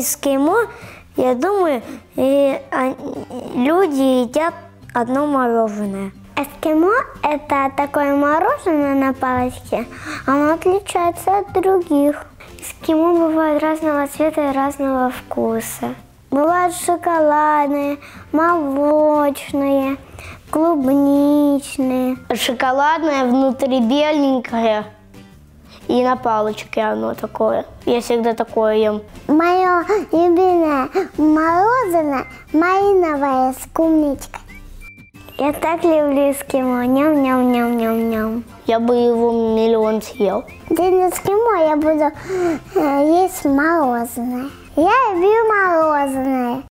эскимо, я думаю, и они- люди едят одно мороженое. Эскимо – это такое мороженое на палочке. Оно отличается от других. Эскимо бывают разного цвета и разного вкуса. Бывают шоколадные, молочные, клубничные. Шоколадное, внутри беленькое. И на палочке оно такое. Я всегда такое ем. Мое любимое мороженое малиновое с клубничкой. Я так люблю эскимо. Ням-ням-ням-ням-ням. Я бы его миллион съел. День эскимо я буду э, есть мороженое. Я люблю мороженое.